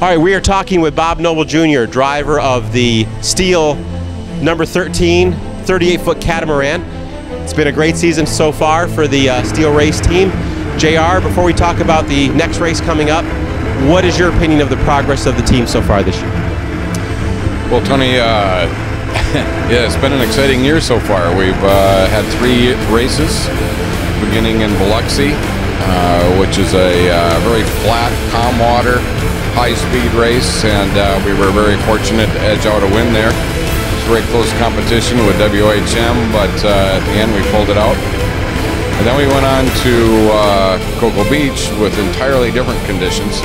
All right, we are talking with Bob Noble Jr., driver of the STIHL number 13 38 foot catamaran. It's been a great season so far for the uh, STIHL race team. JR, before we talk about the next race coming up, what is your opinion of the progress of the team so far this year? Well, Tony, uh, yeah, it's been an exciting year so far. We've uh, had three races, beginning in Biloxi, uh, which is a uh, very flat, calm water, high-speed race, and uh, we were very fortunate to edge out a win there. It's a very close competition with WHM, but uh, at the end we pulled it out. And then we went on to uh, Cocoa Beach with entirely different conditions,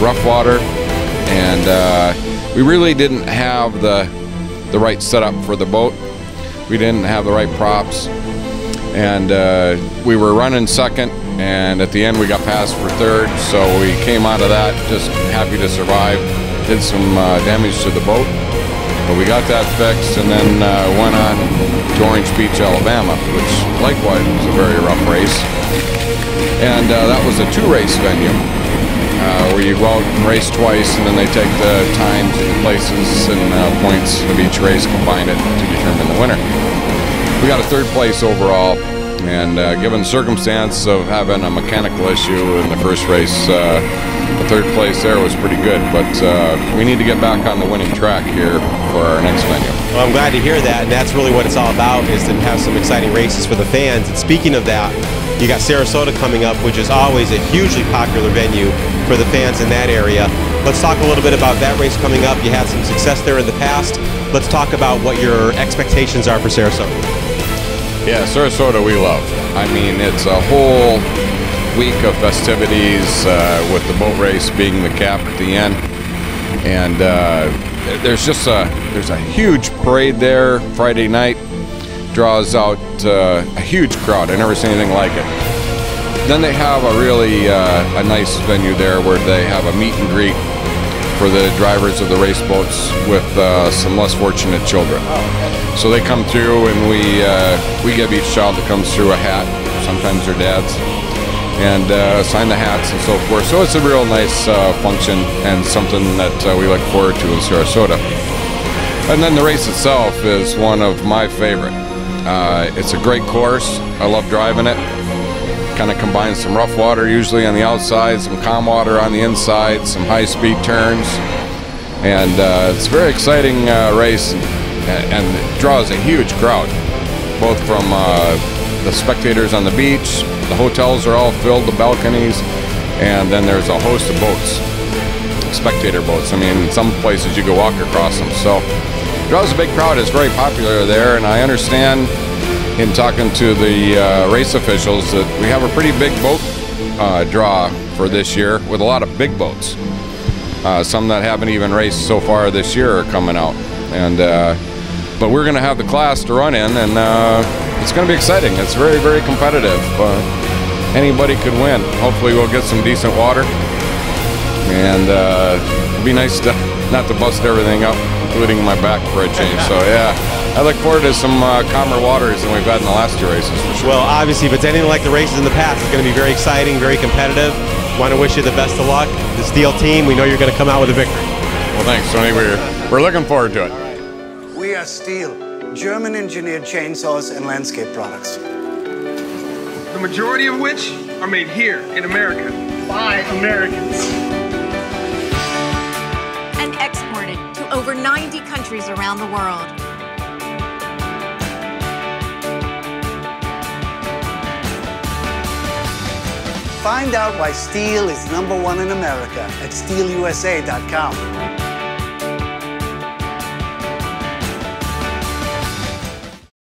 rough water, and uh, we really didn't have the the right setup for the boat. We didn't have the right props, and uh, we were running second. And at the end, we got passed for third, so we came out of that just happy to survive. Did some uh, damage to the boat, but we got that fixed, and then uh, went on to Orange Beach, Alabama, which likewise was a very rough race. And uh, that was a two-race venue uh, where you go out and race twice, and then they take the times and places and uh, points of each race, combine it to determine the winner. We got a third place overall, and uh, given the circumstance of having a mechanical issue in the first race, uh, the third place there was pretty good. But uh, we need to get back on the winning track here for our next venue. Well, I'm glad to hear that, and that's really what it's all about, is to have some exciting races for the fans. And speaking of that, you got Sarasota coming up, which is always a hugely popular venue for the fans in that area. Let's talk a little bit about that race coming up. You had some success there in the past. Let's talk about what your expectations are for Sarasota. Yeah, Sarasota we love. I mean, it's a whole week of festivities uh, with the boat race being the cap at the end, and uh, there's just a there's a huge parade there Friday night. Draws out uh, a huge crowd. I never seen anything like it. Then they have a really uh, a nice venue there where they have a meet and greet for the drivers of the race boats with uh, some less fortunate children. So they come through and we uh, we give each child that comes through a hat, sometimes their dads, and uh, sign the hats and so forth. So it's a real nice uh, function and something that uh, we look forward to in Sarasota. And then the race itself is one of my favorite. Uh, it's a great course. I love driving it. Kind of combines some rough water usually on the outside, some calm water on the inside, some high-speed turns, and uh, it's a very exciting uh, race, and, and, draws a huge crowd, both from uh, the spectators on the beach. The hotels are all filled, the balconies, and then there's a host of boats, spectator boats. I mean, some places you can walk across them. So draws a big crowd. It's very popular there, and I understand in talking to the uh, race officials that we have a pretty big boat uh, draw for this year with a lot of big boats. Uh, some that haven't even raced so far this year are coming out, and uh, but we're going to have the class to run in, and uh, it's going to be exciting. It's very very competitive. Uh, anybody could win. Hopefully, we'll get some decent water, and it'd be nice to not to bust everything up including my back for a change. So yeah, I look forward to some uh, calmer waters than we've had in the last two races for sure. Well, obviously, if it's anything like the races in the past, it's going to be very exciting, very competitive. Want to wish you the best of luck. The STIHL team, we know you're going to come out with a victory. Well, thanks, Tony. We're, we're looking forward to it. We are STIHL, German engineered chainsaws and landscape products. The majority of which are made here in America by Americans. And exported to over 90 countries around the world. Find out why STIHL is number one in America at stihlusa.com.